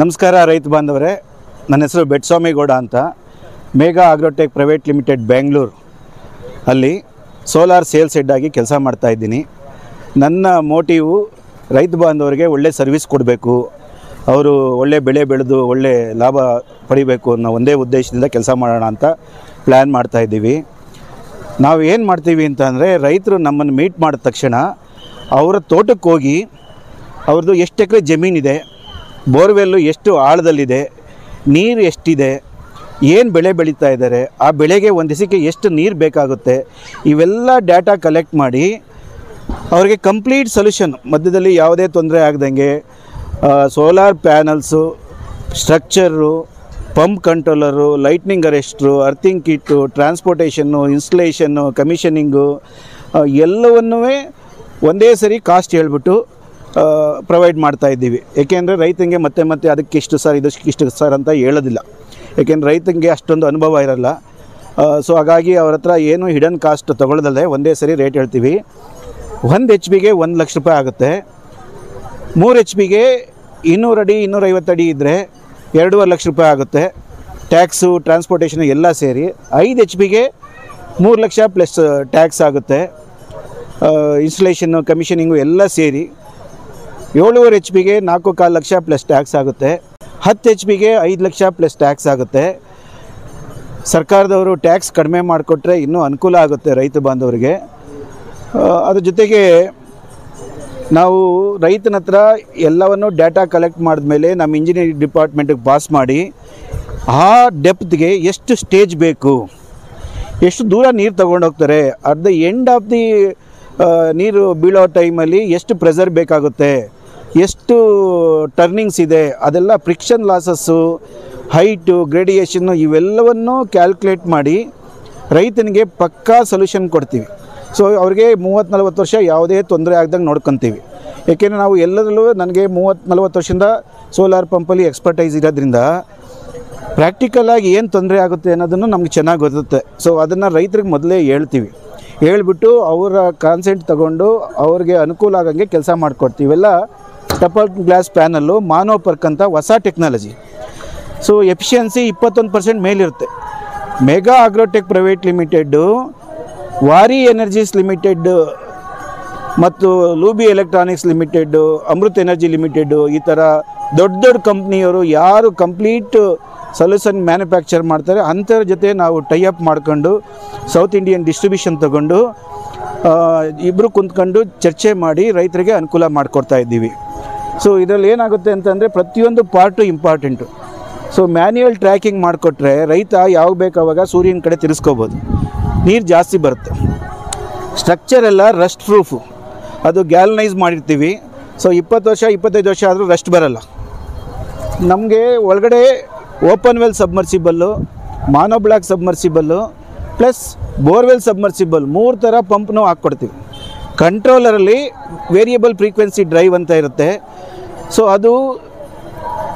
ನಮಸ್ಕಾರ ರೈತ ಬಾಂಧವರೇ. ನನ್ನ ಹೆಸರು ಬೆಟ್ಸ್ವಾಮಿಗೌಡ ಅಂತ. Megha Agrotech Private Limited Bengaluru ಅಲ್ಲಿ ಸೋಲಾರ್ ಸೇಲ್ಸ್ ಹೆಡ್ ಆಗಿ ಕೆಲಸ ಮಾಡ್ತಾ ಇದ್ದೀನಿ. ನನ್ನ ಮೋಟಿವು ರೈತ ಬಾಂಧವರಿಗೆ ಒಳ್ಳೆ ಸರ್ವಿಸ್ ಕೊಡಬೇಕು. ಅವರು ಒಳ್ಳೆ ಬೆಳೆ ಬೆಳೆದು ಒಳ್ಳೆ ಲಾಭ ಪಡಿಬೇಕು ಅನ್ನೋ ಒಂದೇ ಉದ್ದೇಶದಿಂದ ಕೆಲಸ ಮಾಡೋಣ ಅಂತ ಪ್ಲ್ಯಾನ್ ಮಾಡ್ತಾ ಇದ್ದೀವಿ. ನಾವು ಏನು ಮಾಡ್ತೀವಿ ಅಂತ ಅಂದರೆ ರೈತರು ನಮ್ಮನ್ನು ಮೀಟ್ ಮಾಡಿದ ತಕ್ಷಣ ಅವರ ತೋಟಕ್ಕೆ ಹೋಗಿ ಅವ್ರದ್ದು ಎಷ್ಟು ಎಕರೆ ಜಮೀನಿದೆ ಬೋರ್ವೆಲ್ಲು ಎಷ್ಟು ಆಳದಲ್ಲಿದೆ, ನೀರು ಎಷ್ಟಿದೆ, ಏನು ಬೆಳೆ ಬೆಳೀತಾ ಇದ್ದಾರೆ, ಆ ಬೆಳೆಗೆ ಒಂದು ದಿವಸಕ್ಕೆ ಎಷ್ಟು ನೀರು ಬೇಕಾಗುತ್ತೆ, ಇವೆಲ್ಲ ಡೇಟಾ ಕಲೆಕ್ಟ್ ಮಾಡಿ ಅವರಿಗೆ ಕಂಪ್ಲೀಟ್ ಸೊಲ್ಯೂಷನ್ ಮಧ್ಯದಲ್ಲಿ ಯಾವುದೇ ತೊಂದರೆ ಆಗದಂಗೆ solar panels structure pump controller lightning arrester earthing kit transportation installation commissioning ಎಲ್ಲವನ್ನೂ ಒಂದೇ ಸರಿ ಕಾಸ್ಟ್ ಹೇಳ್ಬಿಟ್ಟು ಪ್ರೊವೈಡ್ ಮಾಡ್ತಾ ಇದ್ದೀವಿ. ಏಕೆಂದರೆ ರೈತನಿಗೆ ಮತ್ತೆ ಮತ್ತೆ ಅದಕ್ಕೆ ಇಷ್ಟು ಸರ್, ಇದಕ್ಕೆ ಇಷ್ಟು ಸರ್ ಅಂತ ಹೇಳೋದಿಲ್ಲ. ಏಕೆಂದರೆ ರೈತನಿಗೆ ಅಷ್ಟೊಂದು ಅನುಭವ ಇರಲ್ಲ. ಸೊ ಹಾಗಾಗಿ ಅವ್ರ ಹತ್ರ ಏನು ಹಿಡನ್ ಕಾಸ್ಟ್ ತೊಗೊಳ್ಳೋದಲ್ಲದೆ ಒಂದೇ ಸರಿ ರೇಟ್ ಹೇಳ್ತೀವಿ. ಒಂದು ಎಚ್ ಬಿಗೆ ಒಂದು ಲಕ್ಷ ರೂಪಾಯಿ ಆಗುತ್ತೆ. ಮೂರು ಎಚ್ ಬಿಗೆ ಇನ್ನೂರು ಅಡಿ, ಇನ್ನೂರೈವತ್ತು ಅಡಿ ಇದ್ದರೆ ಎರಡೂವರೆ ಲಕ್ಷ ರೂಪಾಯಿ ಆಗುತ್ತೆ. ಟ್ಯಾಕ್ಸು ಟ್ರಾನ್ಸ್ಪೋರ್ಟೇಷನ್ ಎಲ್ಲ ಸೇರಿ ಐದು ಎಚ್ ಬಿಗೆ ಮೂರು ಲಕ್ಷ ಪ್ಲಸ್ ಟ್ಯಾಕ್ಸ್ ಆಗುತ್ತೆ. ಇನ್ಸ್ಟಲೇಷನ್ನು ಕಮಿಷನಿಂಗು ಎಲ್ಲ ಸೇರಿ ಏಳುವರೆ ಎಚ್ ಪಿಗೆ ನಾಲ್ಕು ಕಾಲು ಲಕ್ಷ ಪ್ಲಸ್ ಟ್ಯಾಕ್ಸ್ ಆಗುತ್ತೆ. ಹತ್ತು ಎಚ್ ಪಿಗೆ ಐದು ಲಕ್ಷ ಪ್ಲಸ್ ಟ್ಯಾಕ್ಸ್ ಆಗುತ್ತೆ. ಸರ್ಕಾರದವರು ಟ್ಯಾಕ್ಸ್ ಕಡಿಮೆ ಮಾಡಿಕೊಟ್ರೆ ಇನ್ನೂ ಅನುಕೂಲ ಆಗುತ್ತೆ ರೈತ ಬಾಂಧವರಿಗೆ. ಅದ್ರ ಜೊತೆಗೆ ನಾವು ರೈತನ ಹತ್ರ ಎಲ್ಲವನ್ನು ಡೇಟಾ ಕಲೆಕ್ಟ್ ಮಾಡಿದ್ಮೇಲೆ ನಮ್ಮ ಇಂಜಿನಿಯರಿಂಗ್ ಡಿಪಾರ್ಟ್ಮೆಂಟಿಗೆ ಪಾಸ್ ಮಾಡಿ ಆ ಡೆಪ್ತ್ಗೆ ಎಷ್ಟು ಸ್ಟೇಜ್ ಬೇಕು? ಎಷ್ಟು ದೂರ ನೀರು ತಗೊಂಡೋಗ್ತಾರೆ at the end of the ನೀರು ಬೀಳೋ ಟೈಮಲ್ಲಿ ಎಷ್ಟು ಪ್ರೆಸರ್ ಬೇಕಾಗುತ್ತೆ? ಎಷ್ಟು ಟರ್ನಿಂಗ್ಸ್ ಇದೆ, ಅದೆಲ್ಲ ಫ್ರಿಕ್ಷನ್ ಲಾಸಸ್ಸು ಹೈಟು ಗ್ರೇಡಿಯೇಷನ್ನು ಇವೆಲ್ಲವನ್ನೂ ಕ್ಯಾಲ್ಕುಲೇಟ್ ಮಾಡಿ ರೈತನಿಗೆ ಪಕ್ಕಾ ಸೊಲ್ಯೂಷನ್ ಕೊಡ್ತೀವಿ. ಸೊ ಅವ್ರಿಗೆ ಮೂವತ್ತು ನಲ್ವತ್ತು ವರ್ಷ ಯಾವುದೇ ತೊಂದರೆ ಆಗ್ದಂಗೆ ನೋಡ್ಕೊತೀವಿ. ಏಕೆಂದರೆ ನಾವು ಎಲ್ಲದರಲ್ಲೂ ನನಗೆ ಮೂವತ್ತು ನಲ್ವತ್ತು ವರ್ಷದಿಂದ ಸೋಲಾರ್ ಪಂಪಲ್ಲಿ ಎಕ್ಸ್ಪರ್ಟೈಸ್ ಇರೋದ್ರಿಂದ ಪ್ರಾಕ್ಟಿಕಲಾಗಿ ಏನು ತೊಂದರೆ ಆಗುತ್ತೆ ಅನ್ನೋದನ್ನು ನಮ್ಗೆ ಚೆನ್ನಾಗಿ ಗೊತ್ತುತ್ತೆ. ಸೊ ಅದನ್ನು ರೈತರಿಗೆ ಮೊದಲೇ ಹೇಳ್ತೀವಿ. ಹೇಳ್ಬಿಟ್ಟು ಅವರ ಕಾನ್ಸೆಂಟ್ ತಗೊಂಡು ಅವ್ರಿಗೆ ಅನುಕೂಲ ಆಗಂಗೆ ಕೆಲಸ ಮಾಡಿಕೊಡ್ತೀವಿ. ಇವೆಲ್ಲ ಟಪಲ್ ಗ್ಲಾಸ್ ಪ್ಯಾನಲ್ಲು ಮಾನೋಪರ್ಕ್ ಅಂತ ಹೊಸ ಟೆಕ್ನಾಲಜಿ. ಸೊ, ಎಫಿಷಿಯನ್ಸಿ ಇಪ್ಪತ್ತೊಂದು percent ಮೇಲಿರುತ್ತೆ. Mega Agrotech Private Limited, Waaree Energies Limited ಮತ್ತು Lubi Electronics Limited, Amrit Energy Limited, ಈ ಥರ ದೊಡ್ಡ ದೊಡ್ಡ ಕಂಪ್ನಿಯವರು ಯಾರು ಕಂಪ್ಲೀಟ್ ಸೊಲ್ಯೂಷನ್ ಮ್ಯಾನುಫ್ಯಾಕ್ಚರ್ ಮಾಡ್ತಾರೆ, ಅಂಥವ್ರ ಜೊತೆ ನಾವು ಟೈ ಅಪ್ ಮಾಡ್ಕೊಂಡು, ಸೌತ್ ಇಂಡಿಯನ್ ಡಿಸ್ಟ್ರಿಬ್ಯೂಷನ್ ತಗೊಂಡು ಇಬ್ಬರು ಕುಂತ್ಕೊಂಡು ಚರ್ಚೆ ಮಾಡಿ ರೈತರಿಗೆ ಅನುಕೂಲ ಮಾಡಿಕೊಡ್ತಾ ಇದ್ದೀವಿ. ಸೊ ಇದರಲ್ಲಿ ಏನಾಗುತ್ತೆ ಅಂತಂದರೆ ಪ್ರತಿಯೊಂದು part important so manual tracking ಮಾಡಿಕೊಟ್ರೆ ರೈತ ಯಾವಾಗ ಬೇಕಾವಾಗ ಸೂರ್ಯನ ಕಡೆ ತಿರ್ಸ್ಕೋಬೋದು. ನೀರು ಜಾಸ್ತಿ ಬರುತ್ತೆ. ಸ್ಟ್ರಕ್ಚರ್ ಎಲ್ಲ ರಸ್ಟ್ ಪ್ರೂಫು ಅದು ಗ್ಯಾಲ್ನೈಸ್ ಮಾಡಿರ್ತೀವಿ. ಸೊ ಇಪ್ಪತ್ತು ವರ್ಷ, ಇಪ್ಪತ್ತೈದು ವರ್ಷ ಆದರೂ ರಸ್ಟ್ ಬರಲ್ಲ. ನಮಗೆ ಒಳಗಡೆ open well submersible mono block submersible plus borewell submersible ಮೂರು ಥರ ಪಂಪ್ನೂ ಹಾಕ್ಕೊಡ್ತೀವಿ. ಕಂಟ್ರೋಲರಲ್ಲಿ ವೇರಿಯಬಲ್ ಫ್ರೀಕ್ವೆನ್ಸಿ ಡ್ರೈವ್ ಅಂತ ಇರುತ್ತೆ. ಸೊ ಅದು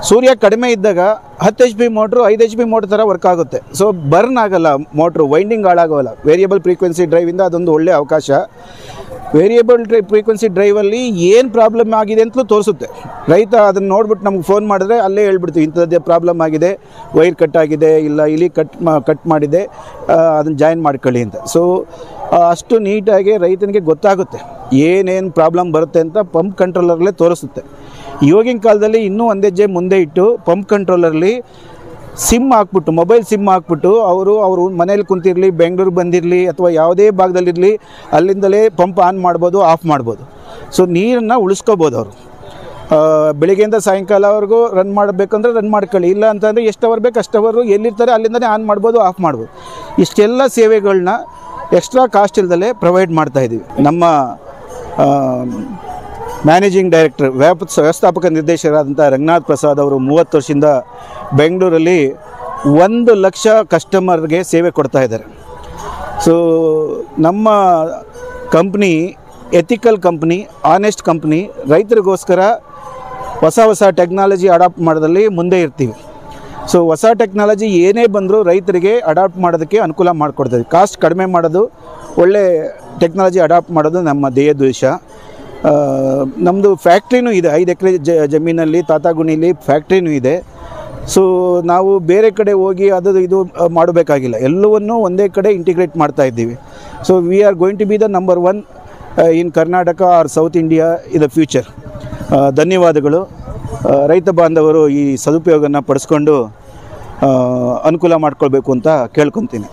ಸೂರ್ಯ ಕಡಿಮೆ ಇದ್ದಾಗ ಹತ್ತು ಎಚ್ ಬಿ ಮೋಟ್ರು ಐದು ಎಚ್ ಬಿ ಮೋಟ್ರ್ ಥರ ವರ್ಕ್ ಆಗುತ್ತೆ. ಸೊ ಬರ್ನ್ ಆಗಲ್ಲ ಮೋಟ್ರು ವೈಂಡಿಂಗ್ ಹಾಳಾಗೋಲ್ಲ. ವೇರಿಯಬಲ್ ಫ್ರೀಕ್ವೆನ್ಸಿ ಡ್ರೈವಿಂದ ಅದೊಂದು ಒಳ್ಳೆಯ ಅವಕಾಶ. ವೇರಿಯಬಲ್ ಡ್ರೈ ಫ್ರೀಕ್ವೆನ್ಸಿ ಡ್ರೈವಲ್ಲಿ ಏನು ಪ್ರಾಬ್ಲಮ್ ಆಗಿದೆ ಅಂತಲೂ ತೋರಿಸುತ್ತೆ. ರೈತ ಅದನ್ನು ನೋಡ್ಬಿಟ್ಟು ನಮ್ಗೆ ಫೋನ್ ಮಾಡಿದ್ರೆ ಅಲ್ಲೇ ಹೇಳ್ಬಿಡ್ತೀವಿ, ಇಂಥದ್ದೇ ಪ್ರಾಬ್ಲಮ್ ಆಗಿದೆ ವೈರ್ ಕಟ್ ಆಗಿದೆ, ಇಲ್ಲ ಇಲ್ಲಿ ಕಟ್ ಮಾ ಕಟ್ ಮಾಡಿದೆ ಅದನ್ನು ಜಾಯಿನ್ ಮಾಡ್ಕೊಳ್ಳಿ ಅಂತ. ಸೊ ಅಷ್ಟು ನೀಟಾಗಿ ರೈತನಿಗೆ ಗೊತ್ತಾಗುತ್ತೆ ಏನೇನು ಪ್ರಾಬ್ಲಮ್ ಬರುತ್ತೆ ಅಂತ ಪಂಪ್ ಕಂಟ್ರೋಲರ್ಲೇ ತೋರಿಸುತ್ತೆ. ಇವಾಗಿನ ಕಾಲದಲ್ಲಿ ಇನ್ನೂ ಒಂದೇ ಹೆಜ್ಜೆ ಮುಂದೆ ಇಟ್ಟು ಪಂಪ್ ಕಂಟ್ರೋಲರ್ಲಿ ಸಿಮ್ ಹಾಕ್ಬಿಟ್ಟು ಮೊಬೈಲ್ ಸಿಮ್ ಹಾಕ್ಬಿಟ್ಟು ಅವರು ಅವರು ಮನೇಲಿ ಕುಂತಿರಲಿ ಬೆಂಗಳೂರು ಬಂದಿರಲಿ ಅಥವಾ ಯಾವುದೇ ಭಾಗದಲ್ಲಿರಲಿ ಅಲ್ಲಿಂದಲೇ ಪಂಪ್ ಆನ್ ಮಾಡ್ಬೋದು ಆಫ್ ಮಾಡ್ಬೋದು. ಸೊ ನೀರನ್ನು ಉಳಿಸ್ಕೋಬೋದು ಅವರು. ಬೆಳಿಗ್ಗೆಯಿಂದ ಸಾಯಂಕಾಲವರೆಗೂ ರನ್ ಮಾಡಬೇಕಂದ್ರೆ ರನ್ ಮಾಡ್ಕೊಳ್ಳಿ. ಇಲ್ಲ ಅಂತಂದರೆ ಎಷ್ಟು ಅವರ್ ಬೇಕು ಅಷ್ಟು ಅವರು ಎಲ್ಲಿರ್ತಾರೆ ಅಲ್ಲಿಂದಲೇ ಆನ್ ಮಾಡ್ಬೋದು ಆಫ್ ಮಾಡ್ಬೋದು. ಇಷ್ಟೆಲ್ಲ ಸೇವೆಗಳನ್ನ ಎಕ್ಸ್ಟ್ರಾ ಕಾಸ್ಟ್ ಇಲ್ದಲೇ ಪ್ರೊವೈಡ್ ಮಾಡ್ತಾ ಇದ್ದೀವಿ ನಮ್ಮ ಮ್ಯಾನೇಜಿಂಗ್ ಡೈರೆಕ್ಟರ್ ವ್ಯಾಪ, ವ್ಯವಸ್ಥಾಪಕ ನಿರ್ದೇಶಕರಾದಂಥ ರಂಗನಾಥ್ ಪ್ರಸಾದ್ ಅವರು ಮೂವತ್ತು ವರ್ಷದಿಂದ ಬೆಂಗಳೂರಲ್ಲಿ ಒಂದು ಲಕ್ಷ ಕಸ್ಟಮರ್ಗೆ ಸೇವೆ ಕೊಡ್ತಾ ಇದ್ದಾರೆ. ಸೊ ನಮ್ಮ company ethical company honest company ರೈತರಿಗೋಸ್ಕರ ಹೊಸ ಹೊಸ ಟೆಕ್ನಾಲಜಿ ಅಡಾಪ್ಟ್ ಮಾಡೋದ್ರಲ್ಲಿ ಮುಂದೆ ಇರ್ತೀವಿ. ಸೊ ಹೊಸ ಟೆಕ್ನಾಲಜಿ ಏನೇ ಬಂದರೂ ರೈತರಿಗೆ ಅಡಾಪ್ಟ್ ಮಾಡೋದಕ್ಕೆ ಅನುಕೂಲ ಮಾಡಿಕೊಡ್ತದೆ. ಕಾಸ್ಟ್ ಕಡಿಮೆ ಮಾಡೋದು ಒಳ್ಳೆ ಟೆಕ್ನಾಲಜಿ ಅಡಾಪ್ಟ್ ಮಾಡೋದು ನಮ್ಮ ಧ್ಯೇಯೋದ್ದೇಶ ನಮ್ಮದು ಫ್ಯಾಕ್ಟ್ರಿನೂ ಇದೆ. ಐದು ಎಕರೆ ಜಮೀನಲ್ಲಿ ತಾತಾಗುಣಿಲಿ ಫ್ಯಾಕ್ಟ್ರಿನೂ ಇದೆ. ಸೊ ನಾವು ಬೇರೆ ಕಡೆ ಹೋಗಿ ಅದು ಇದು ಮಾಡಬೇಕಾಗಿಲ್ಲ. ಎಲ್ಲವನ್ನೂ ಒಂದೇ ಕಡೆ ಇಂಟಿಗ್ರೇಟ್ ಮಾಡ್ತಾ ಇದ್ದೀವಿ. So we are going to be the number one in Karnataka or South India in the future ಧನ್ಯವಾದಗಳು. ರೈತ ಬಾಂಧವರು ಈ ಸದುಪಯೋಗನ ಪಡಿಸ್ಕೊಂಡು ಅನುಕೂಲ ಮಾಡ್ಕೊಳ್ಬೇಕು ಅಂತ ಕೇಳ್ಕೊತೀನಿ.